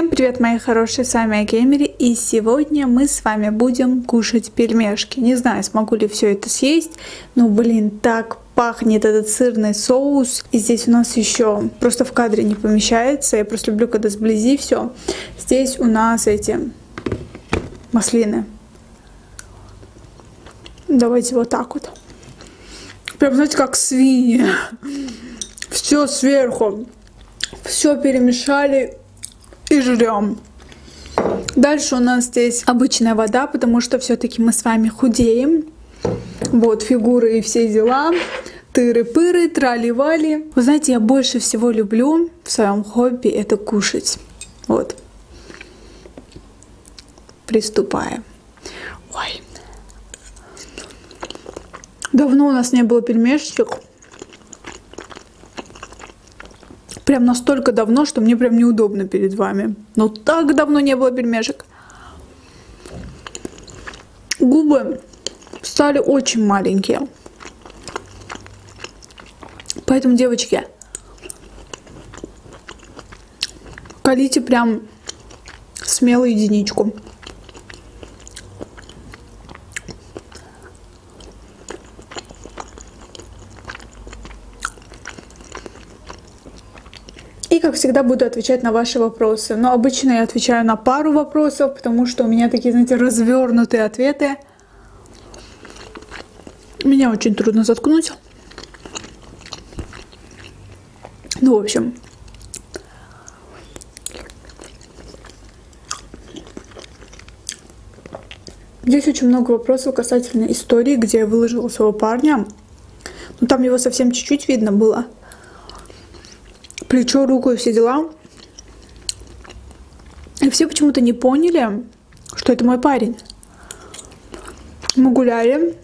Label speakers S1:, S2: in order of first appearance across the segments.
S1: Всем привет, мои хорошие, с вами Агеймери, и сегодня мы с вами будем кушать пельмешки. Не знаю, смогу ли все это съесть, но, блин, так пахнет этот сырный соус. И здесь у нас еще просто в кадре не помещается, я просто люблю, когда сблизи все. Здесь у нас эти маслины. Давайте вот так вот. Прям, знаете, как свиньи. Все сверху. Все перемешали и жрем. Дальше у нас здесь обычная вода, потому что все-таки мы с вами худеем. Вот фигуры и все дела. Тыры-пыры, трали-вали. Вы знаете, я больше всего люблю в своем хобби это кушать. Вот. Приступаем. Ой. Давно у нас не было пельмешечек. Прям настолько давно, что мне прям неудобно перед вами. Но так давно не было пельмешек. Губы стали очень маленькие. Поэтому, девочки, колите прям смело единичку. Как всегда, буду отвечать на ваши вопросы. Но обычно я отвечаю на пару вопросов, потому что у меня такие, знаете, развернутые ответы. Меня очень трудно заткнуть. Ну, в общем. Здесь очень много вопросов касательно истории, где я выложила своего парня. Ну, там его совсем чуть-чуть видно было плечо, руку и все дела. И все почему-то не поняли, что это мой парень. Мы гуляли.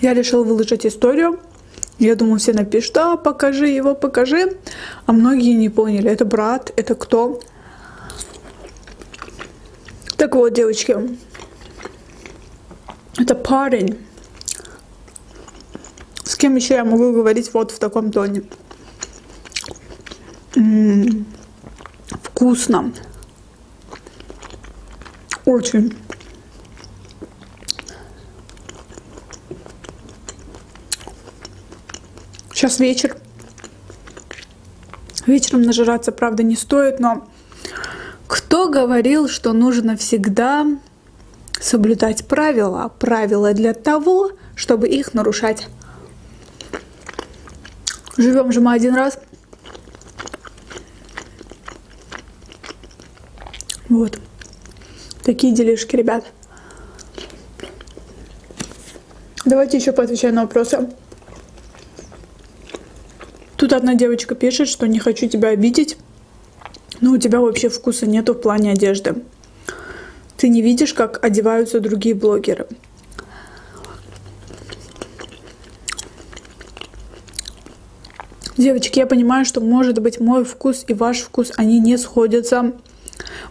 S1: Я решила выложить историю. Я думаю, все напишут, да, покажи его, покажи. А многие не поняли, это брат, это кто. Так вот, девочки, это парень кем еще я могу говорить вот в таком тоне? М -м -м, вкусно. Очень. Сейчас вечер. Вечером нажираться, правда, не стоит, но кто говорил, что нужно всегда соблюдать правила? Правила для того, чтобы их нарушать. Живем же мы один раз. Вот. Такие делишки, ребят. Давайте еще поотвечаю на вопросы. Тут одна девочка пишет, что не хочу тебя обидеть, но у тебя вообще вкуса нету в плане одежды. Ты не видишь, как одеваются другие блогеры. Девочки, я понимаю, что может быть мой вкус и ваш вкус, они не сходятся.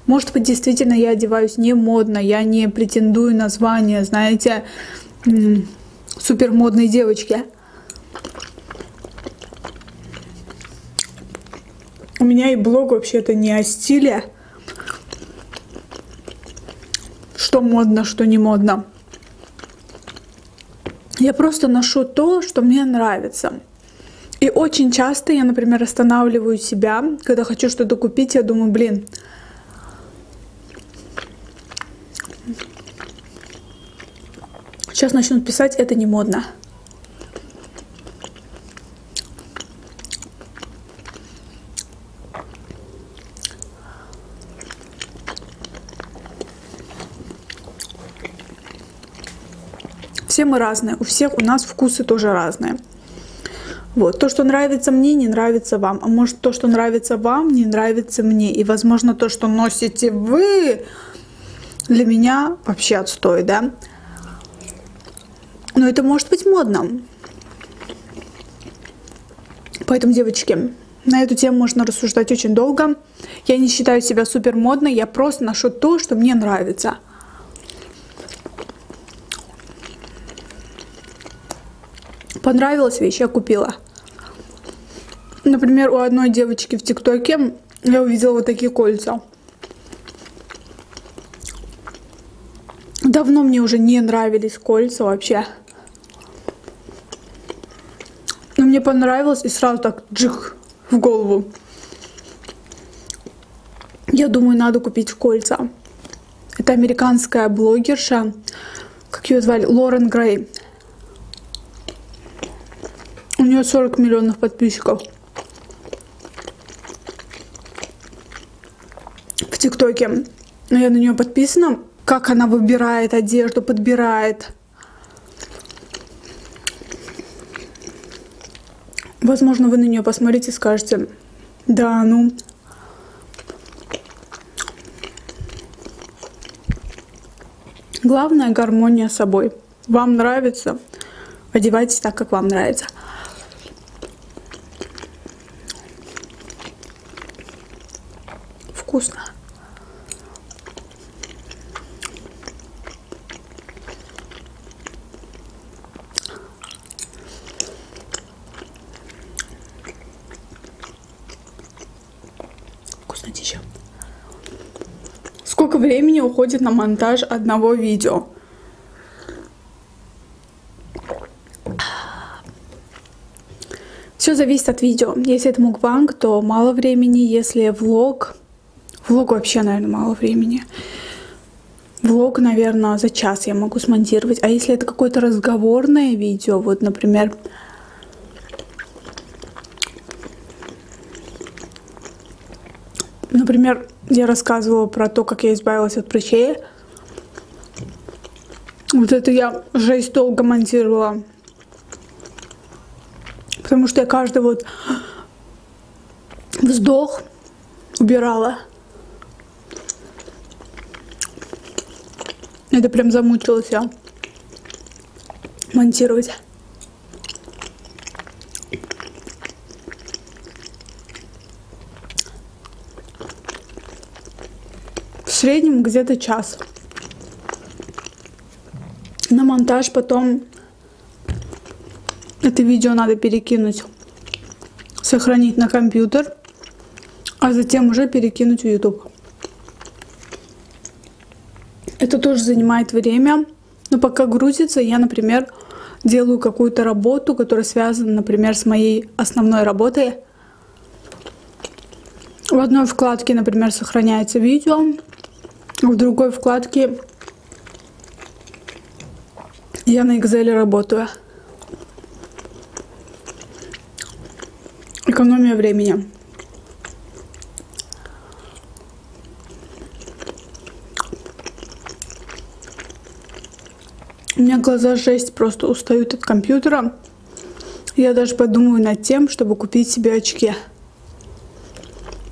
S1: Может быть, действительно я одеваюсь не модно, я не претендую на звание, знаете, супер модной девочки. У меня и блог вообще-то не о стиле. Что модно, что не модно. Я просто ношу то, что мне нравится. И очень часто я, например, останавливаю себя, когда хочу что-то купить, я думаю, блин, сейчас начнут писать, это не модно. Все мы разные, у всех у нас вкусы тоже разные. Вот. То, что нравится мне, не нравится вам. А может, то, что нравится вам, не нравится мне. И, возможно, то, что носите вы, для меня вообще отстой, да? Но это может быть модно. Поэтому, девочки, на эту тему можно рассуждать очень долго. Я не считаю себя супер модной, я просто ношу то, что мне нравится. Понравилась вещь, я купила. Например, у одной девочки в ТикТоке я увидела вот такие кольца. Давно мне уже не нравились кольца вообще. Но мне понравилось и сразу так джих в голову. Я думаю, надо купить кольца. Это американская блогерша, как ее звали, Лорен Грей. У нее 40 миллионов подписчиков. ТикТоке. Я на нее подписана. Как она выбирает одежду, подбирает. Возможно, вы на нее посмотрите и скажете, да, ну, Главное гармония с собой. Вам нравится, одевайтесь так, как вам нравится. Вкусно. Вкуснотища. Сколько времени уходит на монтаж одного видео? Все зависит от видео. Если это мукбанг, то мало времени. Если влог, влог вообще, наверное, мало времени. Влог, наверное, за час я могу смонтировать. А если это какое-то разговорное видео, вот, например, Например, я рассказывала про то, как я избавилась от прыщей. Вот это я жесть долго монтировала. Потому что я каждый вот вздох убирала. Это прям замучилась я монтировать. Среднем где-то час. На монтаж потом это видео надо перекинуть, сохранить на компьютер, а затем уже перекинуть в YouTube. Это тоже занимает время, но пока грузится, я, например, делаю какую-то работу, которая связана, например, с моей основной работой. В одной вкладке, например, сохраняется видео, в другой вкладке я на Excel работаю. Экономия времени. У меня глаза жесть, просто устают от компьютера. Я даже подумаю над тем, чтобы купить себе очки.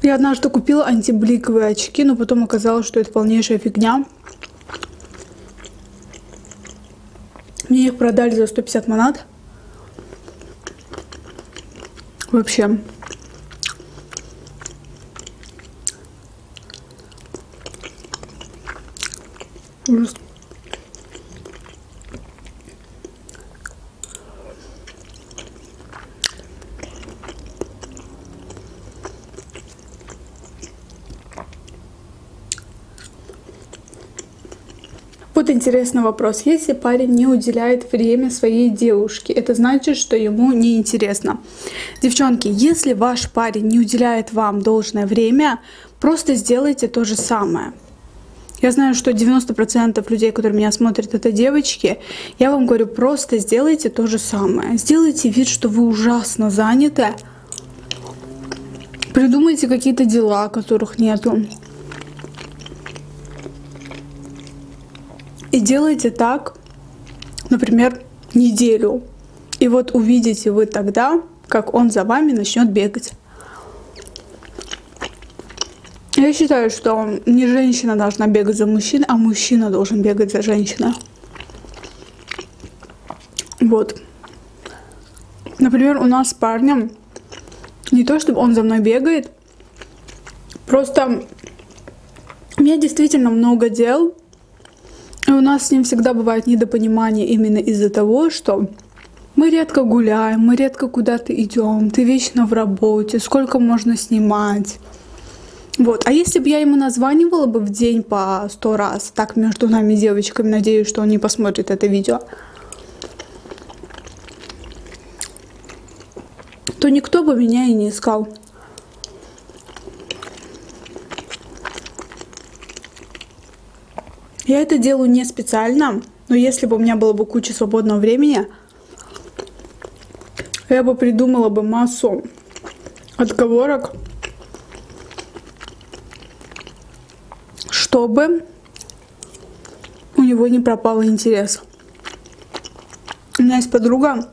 S1: Я однажды купила антибликовые очки, но потом оказалось, что это полнейшая фигня. Мне их продали за 150 манат. Вообще. Ужас. Вот интересный вопрос. Если парень не уделяет время своей девушке, это значит, что ему не интересно. Девчонки, если ваш парень не уделяет вам должное время, просто сделайте то же самое. Я знаю, что 90% людей, которые меня смотрят, это девочки. Я вам говорю, просто сделайте то же самое. Сделайте вид, что вы ужасно заняты. Придумайте какие-то дела, которых нету. И делайте так, например, неделю. И вот увидите вы тогда, как он за вами начнет бегать. Я считаю, что не женщина должна бегать за мужчиной, а мужчина должен бегать за женщиной. Вот. Например, у нас с парнем не то, чтобы он за мной бегает, просто у меня действительно много дел, и у нас с ним всегда бывает недопонимание именно из-за того, что Мы редко гуляем, мы редко куда-то идем, ты вечно в работе, сколько можно снимать. Вот. А если бы я ему названивала бы в день по сто раз, так между нами девочками, надеюсь, что он не посмотрит это видео, то никто бы меня и не искал. Я это делаю не специально, но если бы у меня было бы куча свободного времени, я бы придумала бы массу отговорок, чтобы у него не пропал интерес. У меня есть подруга,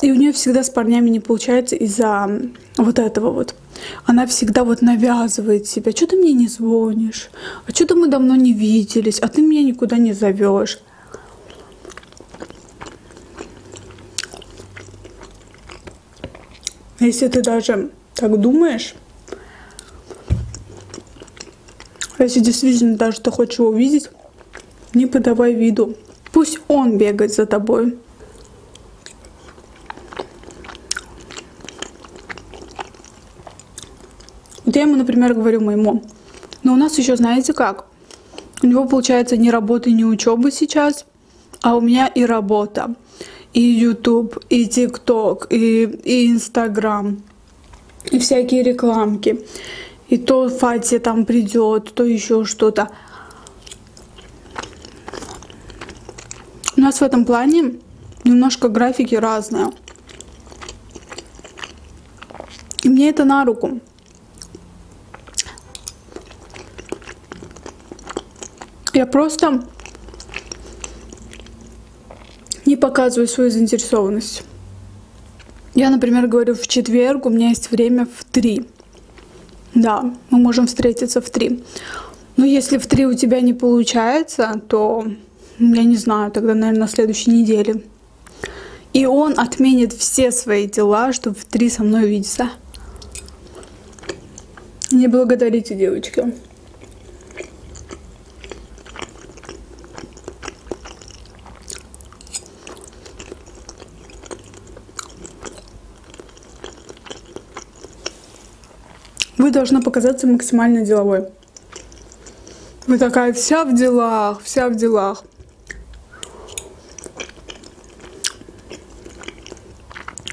S1: и у нее всегда с парнями не получается из-за вот этого вот. Она всегда вот навязывает себя. Что ты мне не звонишь? А что-то мы давно не виделись, а ты меня никуда не зовешь. Если ты даже так думаешь, если действительно даже ты хочешь его увидеть, не подавай виду. Пусть он бегает за тобой. Вот я ему, например, говорю моему, но у нас еще, знаете как, у него получается ни работы, ни учебы сейчас, а у меня и работа, и YouTube, и TikTok, и, и Instagram, и всякие рекламки. И то Фати там придет, то еще что-то. У нас в этом плане немножко графики разные. И мне это на руку. Я просто не показываю свою заинтересованность. Я, например, говорю, в четверг у меня есть время в три. Да, мы можем встретиться в три. Но если в три у тебя не получается, то я не знаю, тогда, наверное, на следующей неделе. И он отменит все свои дела, чтобы в три со мной увидеться. Не благодарите, девочки. Вы должны показаться максимально деловой. Вы такая вся в делах, вся в делах.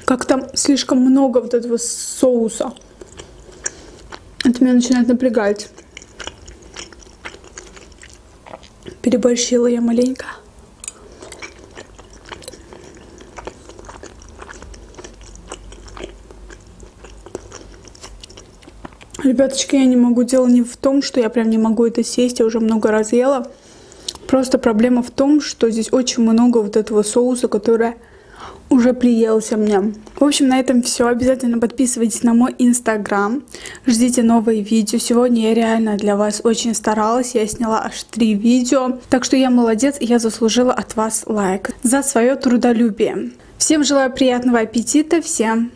S1: Как там слишком много вот этого соуса. Это меня начинает напрягать. Переборщила я маленько. Ребяточки, я не могу. Дело не в том, что я прям не могу это сесть. Я уже много раз ела. Просто проблема в том, что здесь очень много вот этого соуса, который уже приелся мне. В общем, на этом все. Обязательно подписывайтесь на мой инстаграм. Ждите новые видео. Сегодня я реально для вас очень старалась. Я сняла аж три видео. Так что я молодец, и я заслужила от вас лайк за свое трудолюбие. Всем желаю приятного аппетита. Всем